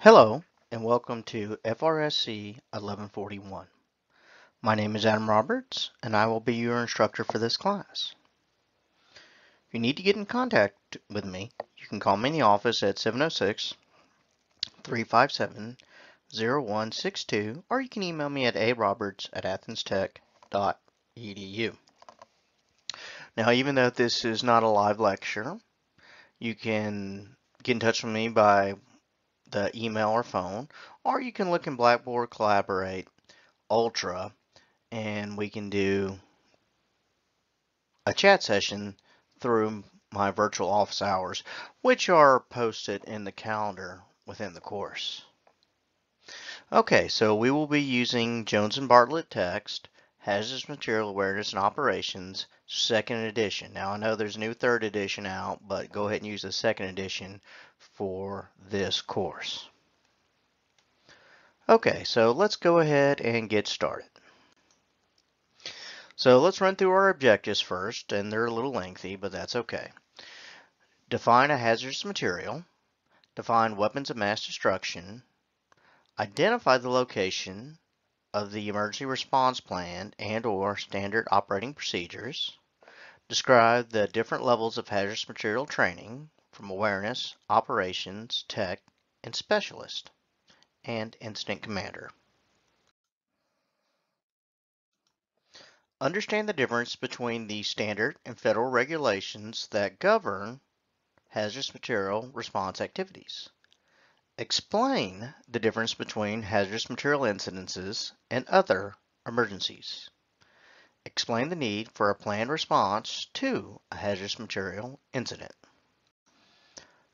Hello and welcome to FRSC 1141. My name is Adam Roberts and I will be your instructor for this class. If you need to get in contact with me, you can call me in the office at 706 357 0162 or you can email me at aroberts at athenstech.edu. Now even though this is not a live lecture, you can get in touch with me by the email or phone, or you can look in Blackboard Collaborate Ultra and we can do a chat session through my virtual office hours, which are posted in the calendar within the course. Okay, so we will be using Jones and Bartlett text, Hazardous Material Awareness and Operations, second edition. Now I know there's a new third edition out, but go ahead and use the second edition for this course. Okay, so let's go ahead and get started. So let's run through our objectives first, and they're a little lengthy, but that's okay. Define a hazardous material, define weapons of mass destruction, identify the location of the emergency response plan and or standard operating procedures, describe the different levels of hazardous material training from awareness, operations, tech, and specialist, and incident commander. Understand the difference between the standard and federal regulations that govern hazardous material response activities. Explain the difference between hazardous material incidences and other emergencies. Explain the need for a planned response to a hazardous material incident.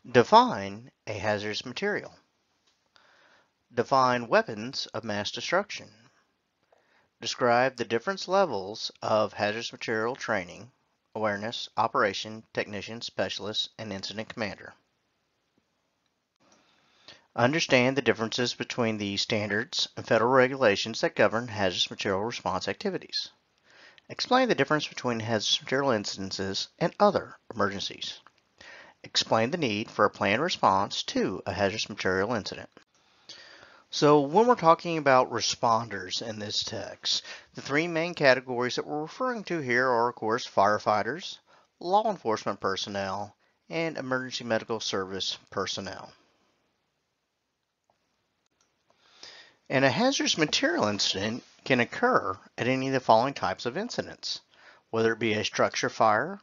Define a hazardous material. Define weapons of mass destruction. Describe the different levels of hazardous material training, awareness, operation, technician, specialist, and incident commander. Understand the differences between the standards and federal regulations that govern hazardous material response activities. Explain the difference between hazardous material incidences and other emergencies. Explain the need for a planned response to a hazardous material incident. So when we're talking about responders in this text, the three main categories that we're referring to here are, of course, firefighters, law enforcement personnel, and emergency medical service personnel. And a hazardous material incident can occur at any of the following types of incidents, whether it be a structure fire,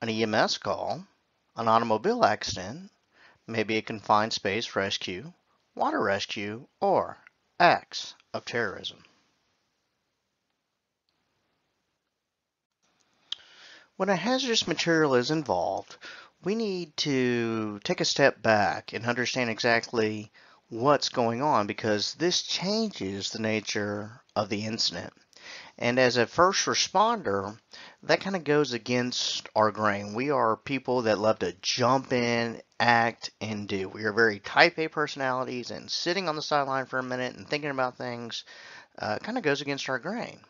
an EMS call, an automobile accident, maybe a confined space rescue, water rescue, or acts of terrorism. When a hazardous material is involved, we need to take a step back and understand exactly what's going on because this changes the nature of the incident. And as a first responder, that kind of goes against our grain. We are people that love to jump in, act, and do. We are very type A personalities, and sitting on the sideline for a minute and thinking about things uh, kind of goes against our grain.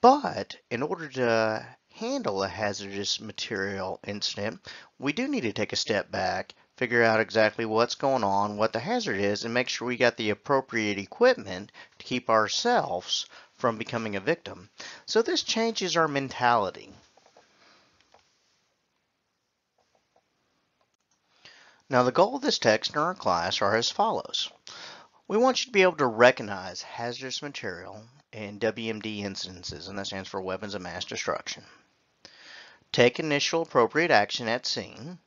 But in order to handle a hazardous material incident, we do need to take a step back, figure out exactly what's going on, what the hazard is, and make sure we got the appropriate equipment to keep ourselves from becoming a victim. So this changes our mentality. Now the goal of this text in our class are as follows. We want you to be able to recognize hazardous material and WMD incidences, and that stands for weapons of mass destruction. Take initial appropriate action at scene.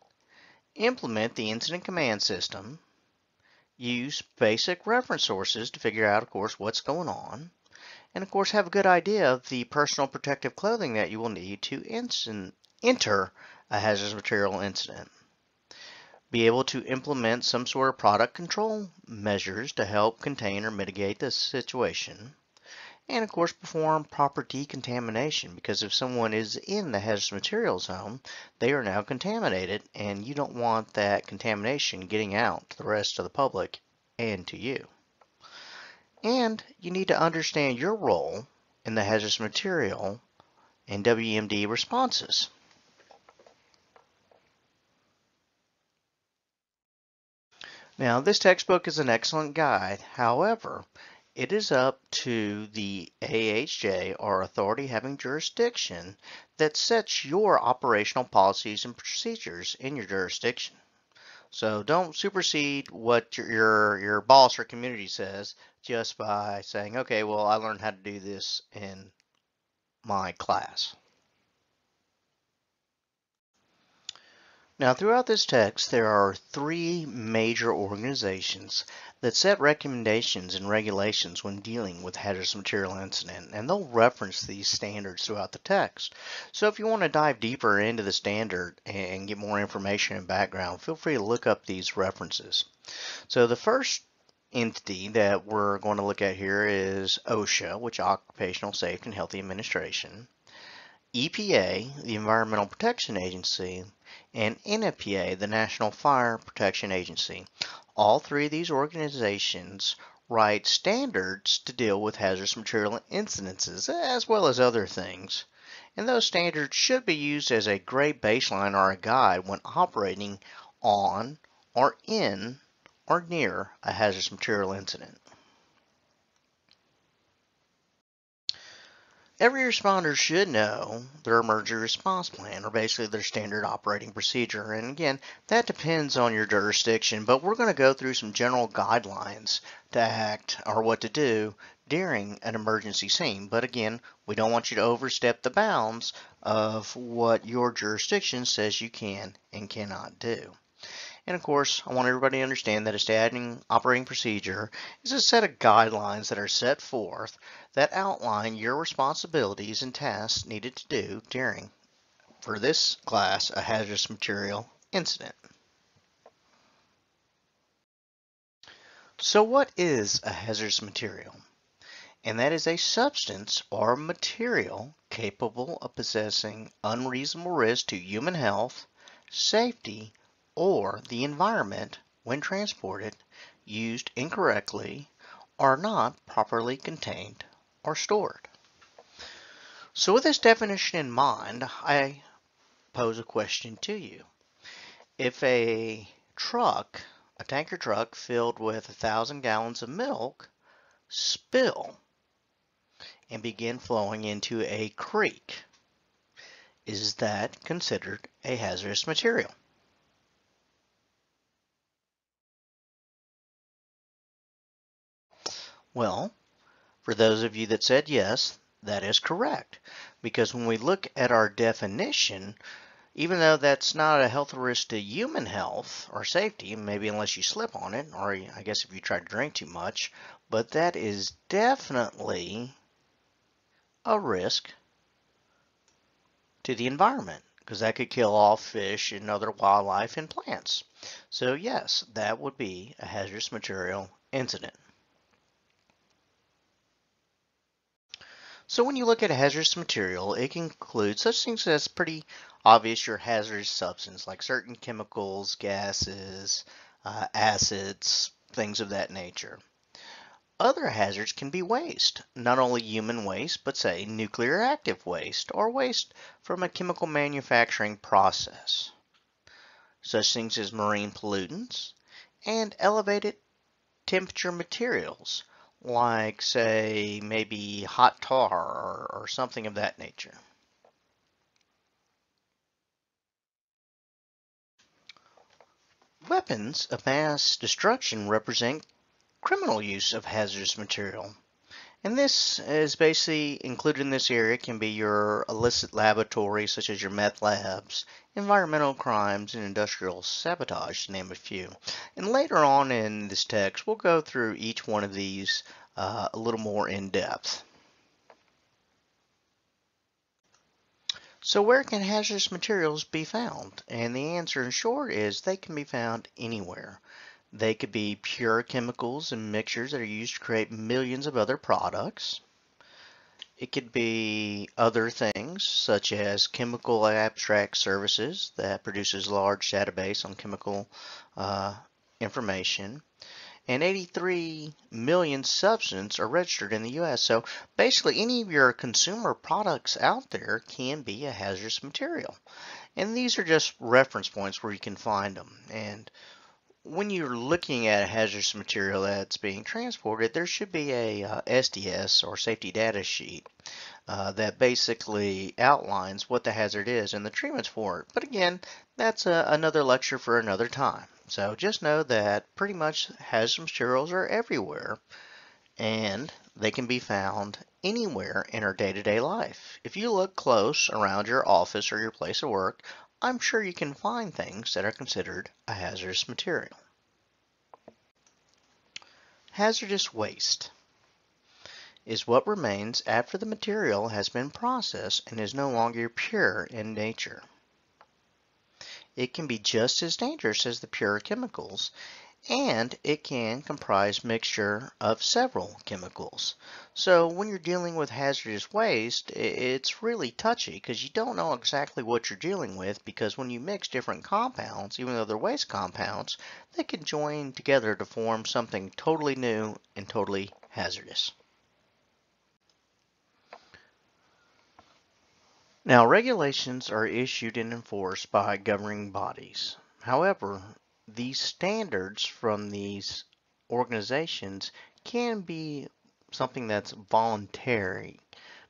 Implement the incident command system. Use basic reference sources to figure out, of course, what's going on and of course have a good idea of the personal protective clothing that you will need to enter a hazardous material incident. Be able to implement some sort of product control measures to help contain or mitigate the situation. And of course perform proper decontamination because if someone is in the hazardous material zone, they are now contaminated and you don't want that contamination getting out to the rest of the public and to you. And you need to understand your role in the hazardous material and WMD responses. Now, this textbook is an excellent guide. However, it is up to the AHJ or authority having jurisdiction that sets your operational policies and procedures in your jurisdiction. So don't supersede what your, your, your boss or community says just by saying, okay, well, I learned how to do this in my class. Now, throughout this text, there are three major organizations that set recommendations and regulations when dealing with hazardous material incident, and they'll reference these standards throughout the text. So if you want to dive deeper into the standard and get more information and background, feel free to look up these references. So the first entity that we're going to look at here is OSHA, which Occupational Safety and Health Administration, EPA, the Environmental Protection Agency, and NFPA, the National Fire Protection Agency. All three of these organizations write standards to deal with hazardous material incidences as well as other things. And those standards should be used as a great baseline or a guide when operating on or in or near a hazardous material incident. Every responder should know their emergency response plan, or basically their standard operating procedure. And again, that depends on your jurisdiction, but we're going to go through some general guidelines to act or what to do during an emergency scene. But again, we don't want you to overstep the bounds of what your jurisdiction says you can and cannot do. And of course, I want everybody to understand that a standard operating procedure is a set of guidelines that are set forth that outline your responsibilities and tasks needed to do during, for this class, a hazardous material incident. So what is a hazardous material? And that is a substance or material capable of possessing unreasonable risk to human health, safety, or the environment when transported, used incorrectly, are not properly contained or stored. So with this definition in mind, I pose a question to you. If a truck, a tanker truck filled with a thousand gallons of milk, spill and begin flowing into a creek, is that considered a hazardous material? Well, for those of you that said yes, that is correct. Because when we look at our definition, even though that's not a health risk to human health or safety, maybe unless you slip on it, or I guess if you try to drink too much, but that is definitely a risk to the environment because that could kill all fish and other wildlife and plants. So yes, that would be a hazardous material incident. So when you look at a hazardous material, it can include such things as pretty obvious your hazardous substance, like certain chemicals, gases, uh, acids, things of that nature. Other hazards can be waste, not only human waste, but say nuclear active waste or waste from a chemical manufacturing process. Such things as marine pollutants and elevated temperature materials like say maybe hot tar or, or something of that nature. Weapons of mass destruction represent criminal use of hazardous material. And this is basically included in this area can be your illicit laboratories such as your meth labs, environmental crimes, and industrial sabotage to name a few. And later on in this text we'll go through each one of these uh, a little more in depth. So where can hazardous materials be found? And the answer in short is they can be found anywhere. They could be pure chemicals and mixtures that are used to create millions of other products. It could be other things such as chemical abstract services that produces large database on chemical uh, information. And 83 million substances are registered in the U.S. So basically any of your consumer products out there can be a hazardous material. And these are just reference points where you can find them. And when you're looking at a hazardous material that's being transported, there should be a uh, SDS or safety data sheet uh, that basically outlines what the hazard is and the treatments for it. But again, that's a, another lecture for another time. So just know that pretty much hazardous materials are everywhere and they can be found anywhere in our day-to-day -day life. If you look close around your office or your place of work, I'm sure you can find things that are considered a hazardous material. Hazardous waste is what remains after the material has been processed and is no longer pure in nature. It can be just as dangerous as the pure chemicals and it can comprise mixture of several chemicals. So when you're dealing with hazardous waste, it's really touchy because you don't know exactly what you're dealing with because when you mix different compounds, even though they're waste compounds, they can join together to form something totally new and totally hazardous. Now, regulations are issued and enforced by governing bodies. However, these standards from these organizations can be something that's voluntary,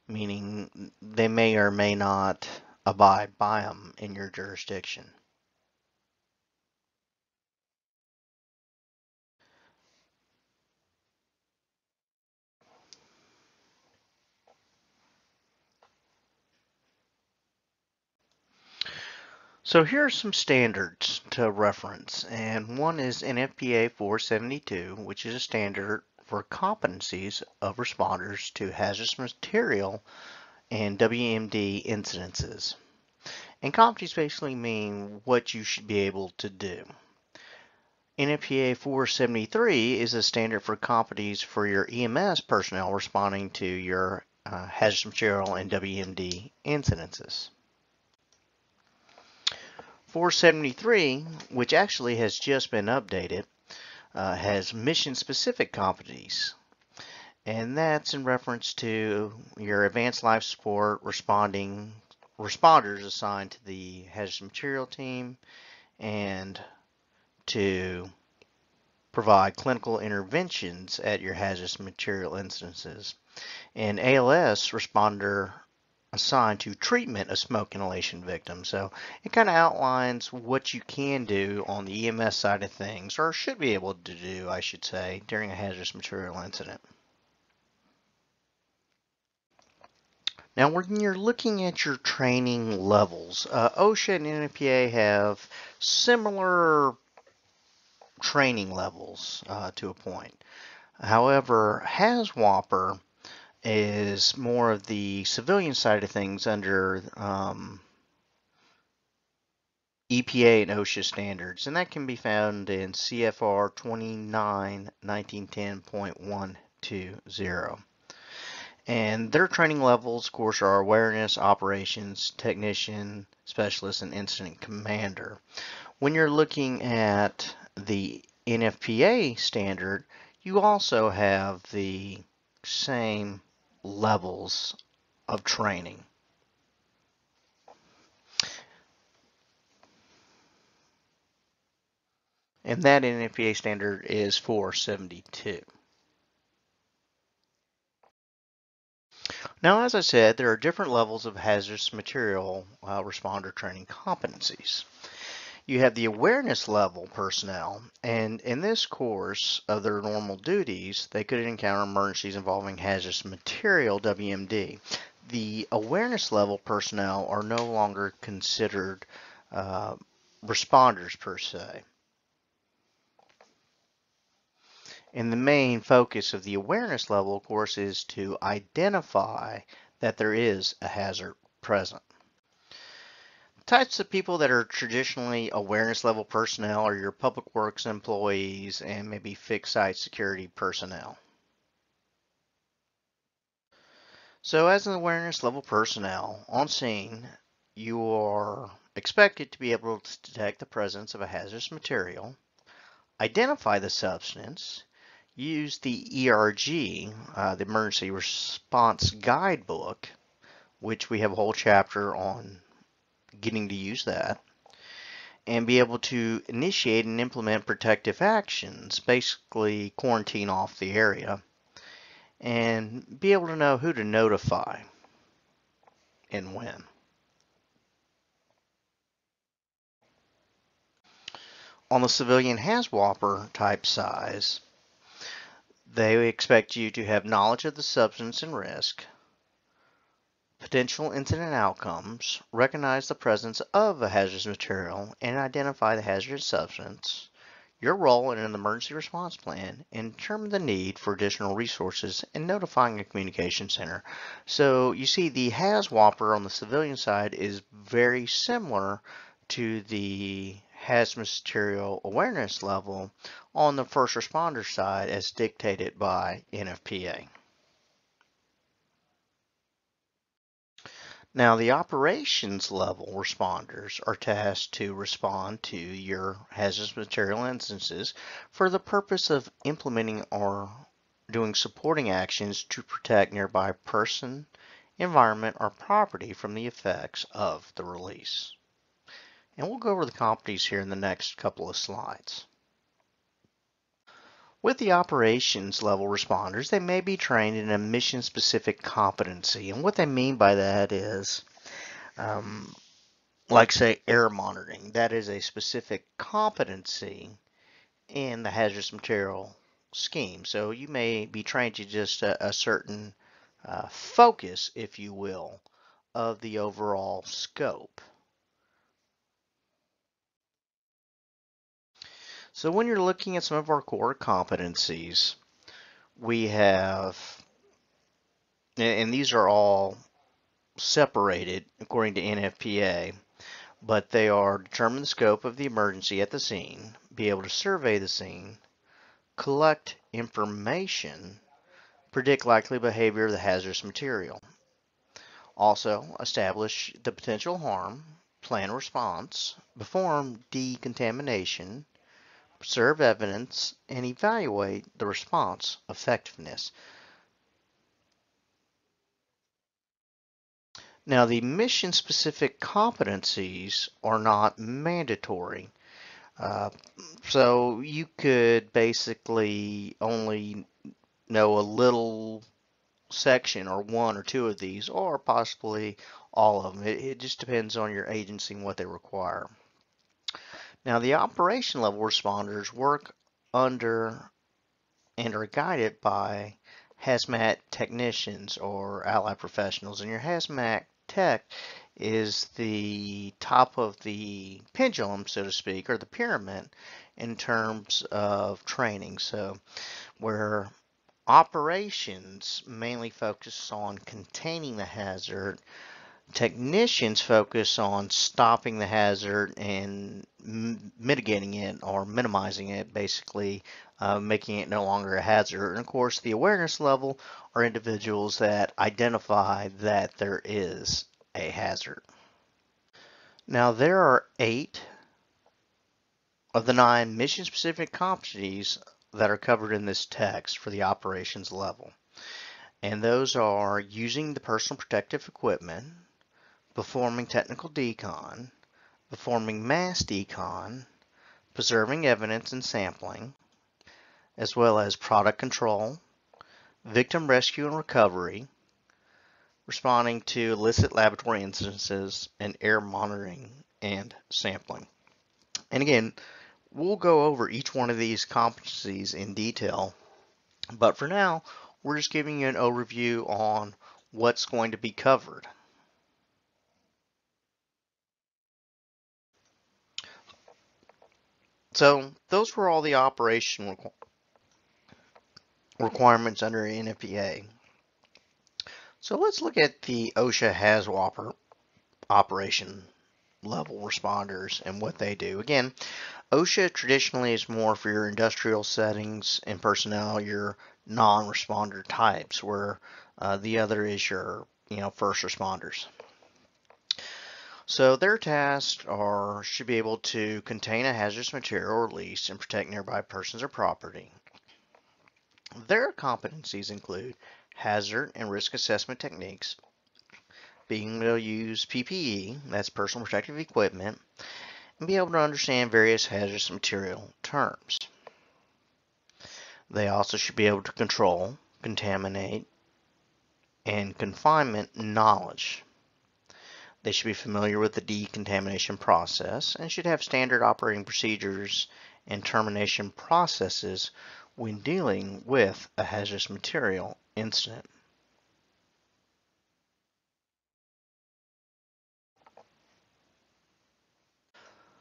meaning they may or may not abide by them in your jurisdiction. So here are some standards to reference, and one is NFPA 472, which is a standard for competencies of responders to hazardous material and WMD incidences. And competencies basically mean what you should be able to do. NFPA 473 is a standard for competencies for your EMS personnel responding to your uh, hazardous material and WMD incidences. 473, which actually has just been updated, uh, has mission-specific competencies. And that's in reference to your advanced life support responding responders assigned to the hazardous material team and to provide clinical interventions at your hazardous material instances. And ALS responder assigned to treatment of smoke inhalation victims. So it kind of outlines what you can do on the EMS side of things, or should be able to do, I should say, during a hazardous material incident. Now, when you're looking at your training levels, uh, OSHA and NFPA have similar training levels uh, to a point. However, HAZWOPER is more of the civilian side of things under um, EPA and OSHA standards, and that can be found in CFR 29.1910.120. And their training levels, of course, are awareness, operations, technician, specialist, and incident commander. When you're looking at the NFPA standard, you also have the same levels of training. And that in NFPA standard is 472. Now, as I said, there are different levels of hazardous material uh, responder training competencies you have the awareness level personnel, and in this course of their normal duties, they could encounter emergencies involving hazardous material, WMD. The awareness level personnel are no longer considered uh, responders per se. And the main focus of the awareness level, of course, is to identify that there is a hazard present. Types of people that are traditionally awareness level personnel are your public works employees and maybe fixed site security personnel. So as an awareness level personnel on scene, you are expected to be able to detect the presence of a hazardous material, identify the substance, use the ERG, uh, the Emergency Response Guidebook, which we have a whole chapter on getting to use that. and be able to initiate and implement protective actions, basically quarantine off the area, and be able to know who to notify and when. On the civilian HAZWOPER type size, they expect you to have knowledge of the substance and risk, potential incident outcomes, recognize the presence of a hazardous material, and identify the hazardous substance, your role in an emergency response plan, and determine the need for additional resources and notifying a communication center. So you see the HAZWOPER on the civilian side is very similar to the hazardous material awareness level on the first responder side as dictated by NFPA. Now the operations level responders are tasked to respond to your hazardous material instances for the purpose of implementing or doing supporting actions to protect nearby person, environment, or property from the effects of the release. And we'll go over the competencies here in the next couple of slides. With the operations level responders, they may be trained in a mission specific competency. And what they mean by that is, um, like say air monitoring, that is a specific competency in the hazardous material scheme. So you may be trained to just a, a certain uh, focus, if you will, of the overall scope. So when you're looking at some of our core competencies, we have, and these are all separated according to NFPA, but they are determine the scope of the emergency at the scene, be able to survey the scene, collect information, predict likely behavior of the hazardous material. Also, establish the potential harm, plan response, perform decontamination, observe evidence, and evaluate the response effectiveness. Now, the mission specific competencies are not mandatory. Uh, so you could basically only know a little section or one or two of these or possibly all of them. It, it just depends on your agency and what they require. Now the operation level responders work under and are guided by hazmat technicians or allied professionals and your hazmat tech is the top of the pendulum so to speak or the pyramid in terms of training. So where operations mainly focus on containing the hazard technicians focus on stopping the hazard and mitigating it or minimizing it, basically uh, making it no longer a hazard. And of course, the awareness level are individuals that identify that there is a hazard. Now, there are eight of the nine mission specific competencies that are covered in this text for the operations level. And those are using the personal protective equipment, performing technical decon, performing mass decon, preserving evidence and sampling, as well as product control, victim rescue and recovery, responding to illicit laboratory instances, and air monitoring and sampling. And again, we'll go over each one of these competencies in detail, but for now, we're just giving you an overview on what's going to be covered. So those were all the operation requ requirements under NFPA. So let's look at the OSHA HAZWOPER operation level responders and what they do. Again, OSHA traditionally is more for your industrial settings and personnel, your non-responder types, where uh, the other is your you know first responders. So their tasks are should be able to contain a hazardous material or release and protect nearby persons or property. Their competencies include hazard and risk assessment techniques, being able to use PPE, that's personal protective equipment, and be able to understand various hazardous material terms. They also should be able to control, contaminate, and confinement knowledge. They should be familiar with the decontamination process and should have standard operating procedures and termination processes when dealing with a hazardous material incident.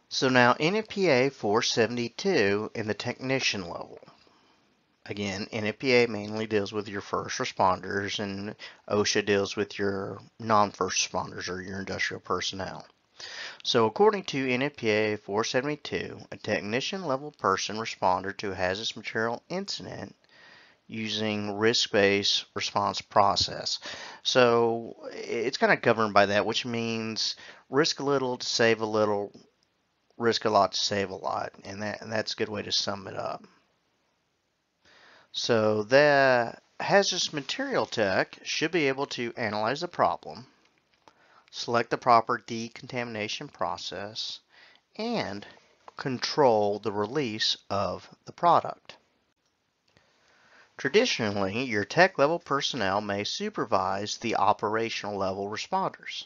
So now NFPA 472 in the technician level. Again, NFPA mainly deals with your first responders and OSHA deals with your non-first responders or your industrial personnel. So according to NFPA 472, a technician level person responded to a hazardous material incident using risk-based response process. So it's kind of governed by that, which means risk a little to save a little, risk a lot to save a lot, and that and that's a good way to sum it up. So the hazardous material tech should be able to analyze the problem, select the proper decontamination process, and control the release of the product. Traditionally, your tech level personnel may supervise the operational level responders.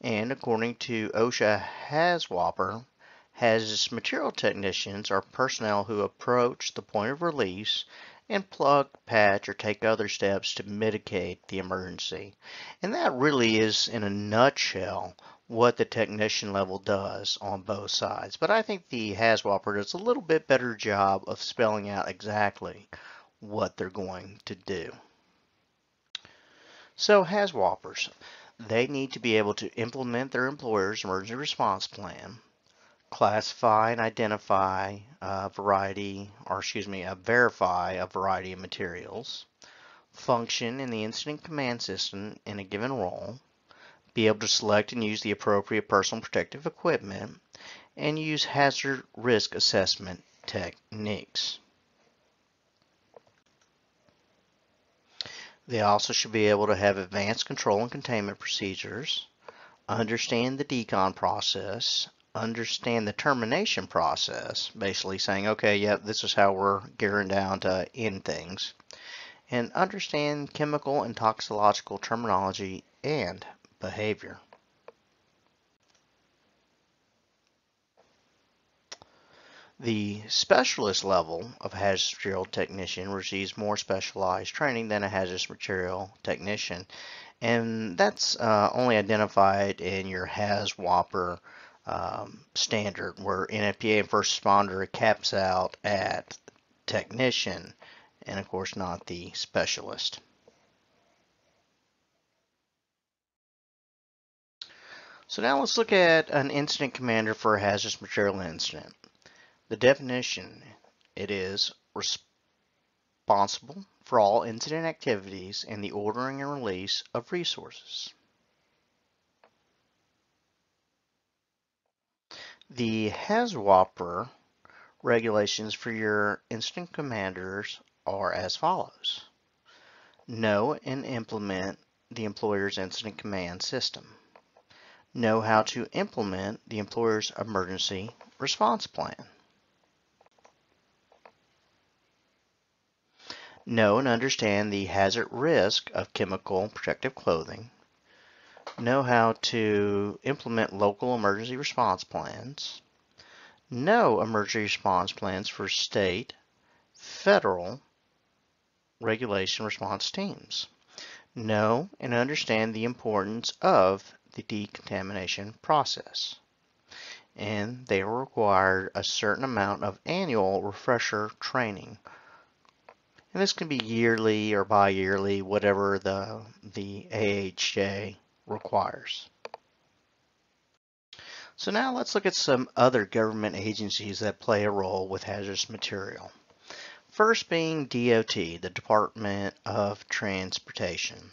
And according to OSHA HAZWOPER, hazardous material technicians are personnel who approach the point of release and plug, patch, or take other steps to mitigate the emergency. And that really is, in a nutshell, what the technician level does on both sides. But I think the HAZWOPER does a little bit better job of spelling out exactly what they're going to do. So HAZWOPERs, they need to be able to implement their employer's emergency response plan classify and identify a variety, or excuse me, a verify a variety of materials, function in the incident command system in a given role, be able to select and use the appropriate personal protective equipment, and use hazard risk assessment techniques. They also should be able to have advanced control and containment procedures, understand the decon process, understand the termination process, basically saying, okay, yep, yeah, this is how we're gearing down to end things, and understand chemical and toxicological terminology and behavior. The specialist level of hazardous material technician receives more specialized training than a hazardous material technician, and that's uh, only identified in your HAZWOPER um, standard where NFPA first responder caps out at technician and of course not the specialist. So now let's look at an incident commander for a hazardous material incident. The definition, it is responsible for all incident activities and the ordering and release of resources. The HAZWOPER regulations for your incident commanders are as follows. Know and implement the employer's incident command system. Know how to implement the employer's emergency response plan. Know and understand the hazard risk of chemical protective clothing know how to implement local emergency response plans, know emergency response plans for state, federal regulation response teams, know and understand the importance of the decontamination process. And they require a certain amount of annual refresher training. And this can be yearly or bi-yearly, whatever the, the AHJ requires. So now let's look at some other government agencies that play a role with hazardous material. First being DOT, the Department of Transportation.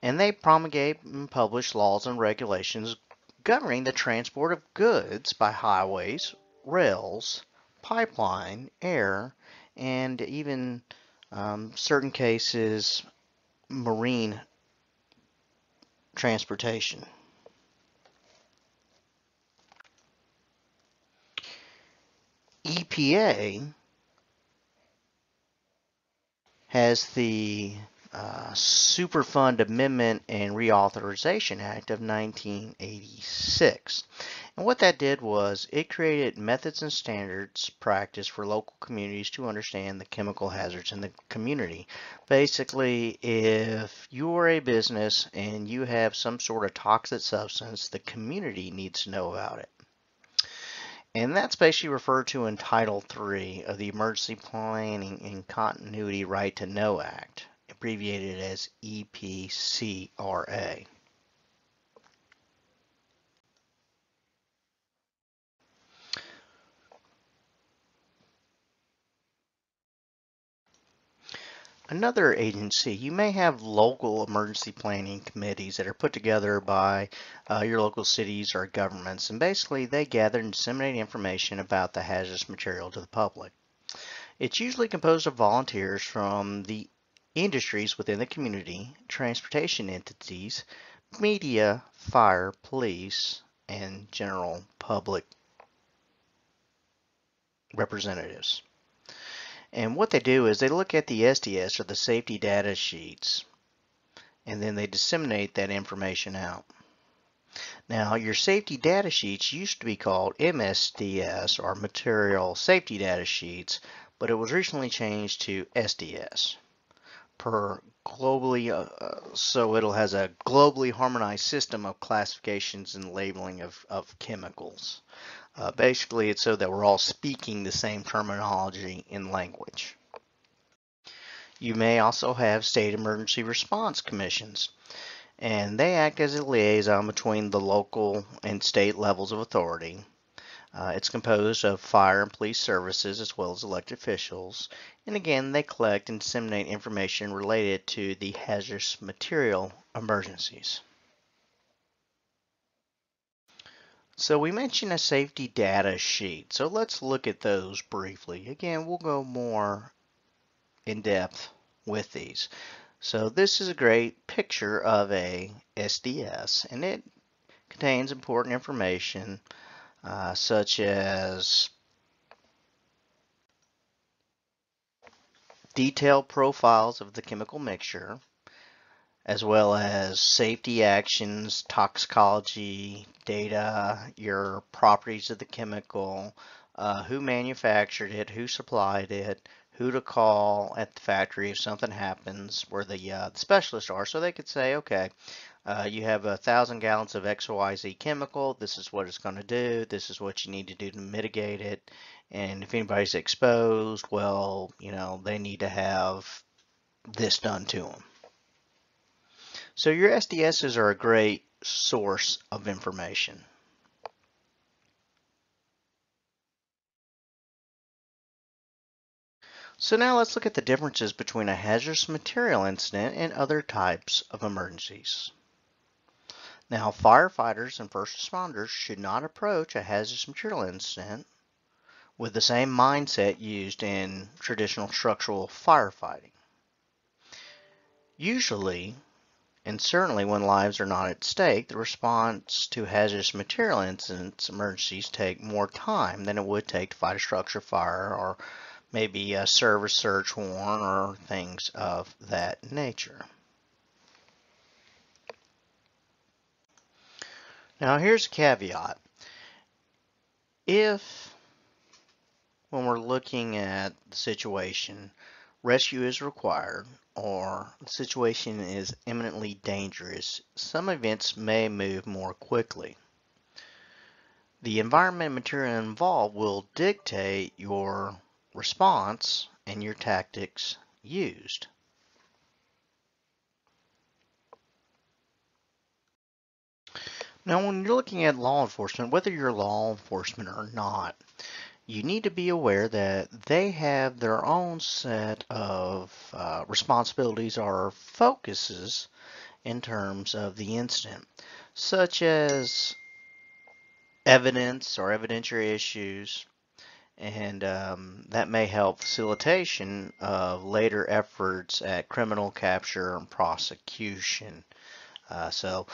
And they promulgate and publish laws and regulations governing the transport of goods by highways, rails, pipeline, air, and even um, certain cases marine transportation. EPA has the uh, Superfund Amendment and Reauthorization Act of 1986. And what that did was it created methods and standards practice for local communities to understand the chemical hazards in the community. Basically, if you're a business and you have some sort of toxic substance, the community needs to know about it. And that's basically referred to in Title III of the Emergency Planning and Community Right to Know Act abbreviated as EPCRA. Another agency, you may have local emergency planning committees that are put together by uh, your local cities or governments, and basically they gather and disseminate information about the hazardous material to the public. It's usually composed of volunteers from the industries within the community, transportation entities, media, fire, police, and general public representatives. And what they do is they look at the SDS or the safety data sheets and then they disseminate that information out. Now your safety data sheets used to be called MSDS or material safety data sheets but it was recently changed to SDS per globally, uh, so it'll has a globally harmonized system of classifications and labeling of, of chemicals. Uh, basically, it's so that we're all speaking the same terminology in language. You may also have state emergency response commissions, and they act as a liaison between the local and state levels of authority uh, it's composed of fire and police services as well as elected officials. And again, they collect and disseminate information related to the hazardous material emergencies. So we mentioned a safety data sheet. So let's look at those briefly. Again, we'll go more in depth with these. So this is a great picture of a SDS and it contains important information uh, such as detailed profiles of the chemical mixture, as well as safety actions, toxicology data, your properties of the chemical, uh, who manufactured it, who supplied it, who to call at the factory if something happens, where the, uh, the specialists are, so they could say, okay, uh, you have a thousand gallons of XYZ chemical. This is what it's going to do. This is what you need to do to mitigate it. And if anybody's exposed, well, you know, they need to have this done to them. So your SDSs are a great source of information. So now let's look at the differences between a hazardous material incident and other types of emergencies. Now, firefighters and first responders should not approach a hazardous material incident with the same mindset used in traditional structural firefighting. Usually, and certainly when lives are not at stake, the response to hazardous material incidents emergencies take more time than it would take to fight a structure fire or maybe a service search warrant or things of that nature. Now here's a caveat. If, when we're looking at the situation, rescue is required or the situation is imminently dangerous, some events may move more quickly. The environment material involved will dictate your response and your tactics used. Now, when you're looking at law enforcement, whether you're law enforcement or not, you need to be aware that they have their own set of uh, responsibilities or focuses in terms of the incident, such as evidence or evidentiary issues, and um, that may help facilitation of later efforts at criminal capture and prosecution. Uh, so,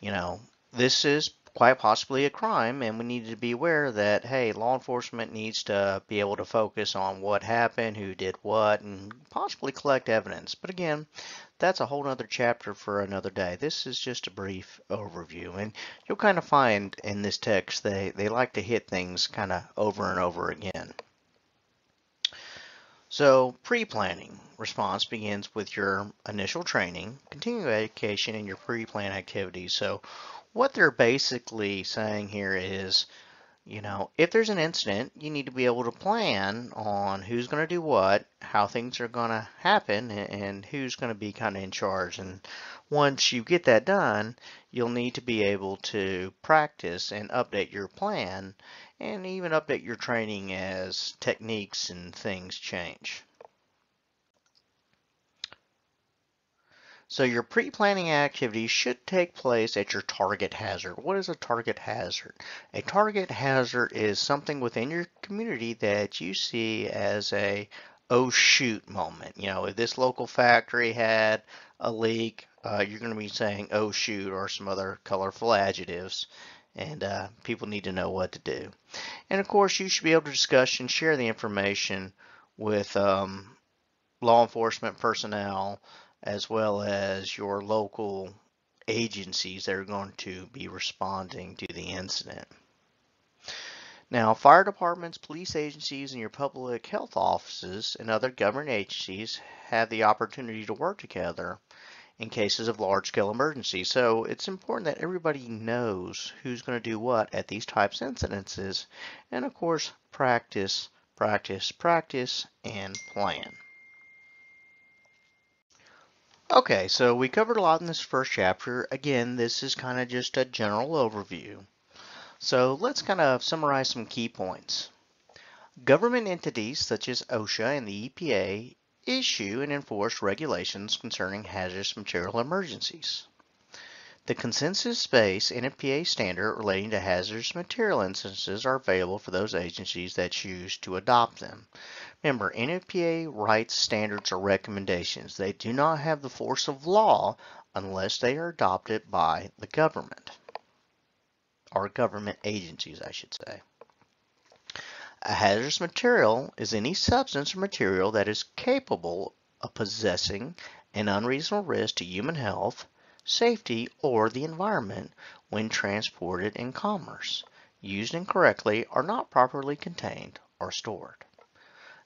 you know, this is quite possibly a crime, and we need to be aware that, hey, law enforcement needs to be able to focus on what happened, who did what, and possibly collect evidence. But again, that's a whole other chapter for another day. This is just a brief overview, and you'll kind of find in this text they, they like to hit things kind of over and over again. So pre-planning response begins with your initial training, continuing education, and your pre-plan activities. So what they're basically saying here is, you know, if there's an incident, you need to be able to plan on who's going to do what, how things are going to happen, and who's going to be kind of in charge. And once you get that done, you'll need to be able to practice and update your plan and even update your training as techniques and things change. So your pre-planning activity should take place at your target hazard. What is a target hazard? A target hazard is something within your community that you see as a oh shoot moment. You know, if this local factory had a leak, uh, you're going to be saying oh shoot or some other colorful adjectives and uh, people need to know what to do. And of course, you should be able to discuss and share the information with um, law enforcement personnel as well as your local agencies that are going to be responding to the incident. Now, fire departments, police agencies, and your public health offices and other government agencies have the opportunity to work together in cases of large-scale emergencies. So it's important that everybody knows who's going to do what at these types of incidences. And of course, practice, practice, practice, and plan. Okay, so we covered a lot in this first chapter. Again, this is kind of just a general overview. So let's kind of summarize some key points. Government entities such as OSHA and the EPA issue and enforce regulations concerning hazardous material emergencies. The consensus-based NFPA standard relating to hazardous material instances are available for those agencies that choose to adopt them. Remember, NFPA writes standards or recommendations. They do not have the force of law unless they are adopted by the government, or government agencies, I should say. A hazardous material is any substance or material that is capable of possessing an unreasonable risk to human health, safety, or the environment when transported in commerce, used incorrectly, or not properly contained or stored.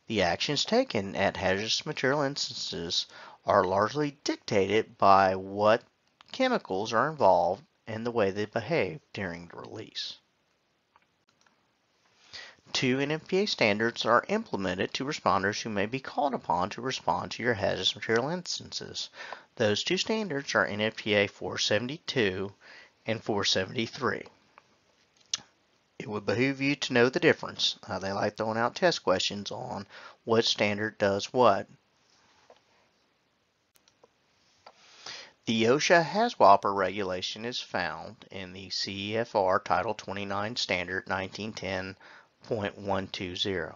The actions taken at hazardous material instances are largely dictated by what chemicals are involved and the way they behave during the release. Two NFPA standards are implemented to responders who may be called upon to respond to your hazardous material instances. Those two standards are NFPA 472 and 473. It would behoove you to know the difference. Uh, they like throwing out test questions on what standard does what. The OSHA HAZWOPER regulation is found in the CFR Title 29 Standard 1910 0.120.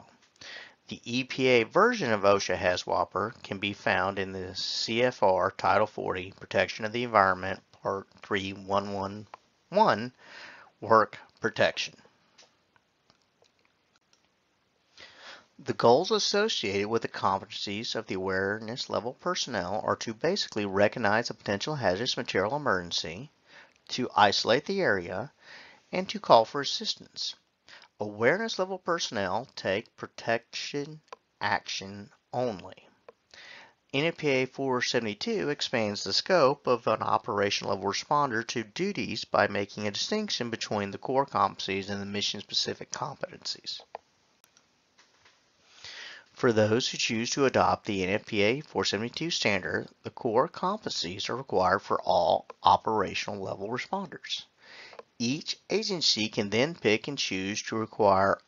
The EPA version of OSHA HAZWOPER can be found in the CFR Title 40 Protection of the Environment Part 3111 Work Protection. The goals associated with the competencies of the awareness level personnel are to basically recognize a potential hazardous material emergency, to isolate the area, and to call for assistance. Awareness level personnel take protection action only. NFPA 472 expands the scope of an operation level responder to duties by making a distinction between the core competencies and the mission specific competencies. For those who choose to adopt the NFPA 472 standard, the core competencies are required for all operational level responders. Each agency can then pick and choose to require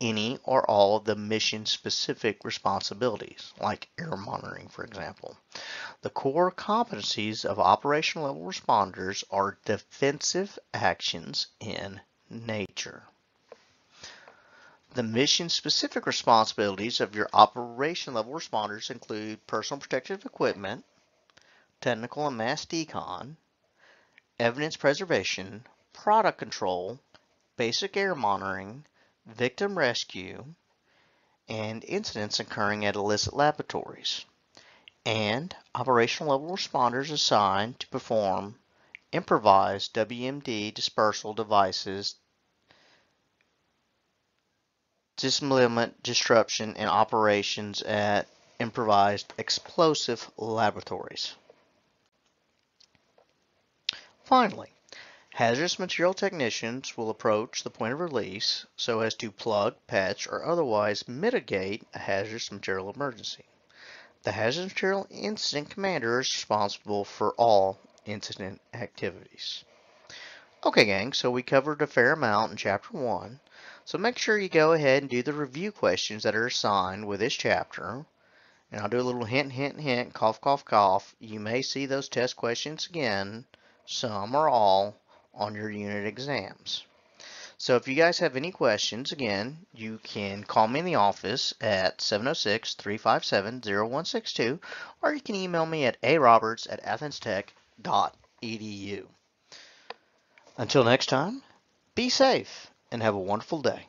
any or all of the mission-specific responsibilities, like air monitoring, for example. The core competencies of operational level responders are defensive actions in nature. The mission-specific responsibilities of your operation level responders include personal protective equipment, technical and mass decon, evidence preservation, product control, basic air monitoring, victim rescue, and incidents occurring at illicit laboratories, and operational level responders assigned to perform improvised WMD dispersal devices dismemberment disruption and operations at improvised explosive laboratories. Finally, hazardous material technicians will approach the point of release so as to plug, patch, or otherwise mitigate a hazardous material emergency. The hazardous material incident commander is responsible for all incident activities. Okay gang, so we covered a fair amount in chapter 1. So make sure you go ahead and do the review questions that are assigned with this chapter. And I'll do a little hint, hint, hint, cough, cough, cough. You may see those test questions again, some or all, on your unit exams. So if you guys have any questions, again, you can call me in the office at 706-357-0162, or you can email me at aroberts at athenstech.edu. Until next time, be safe and have a wonderful day.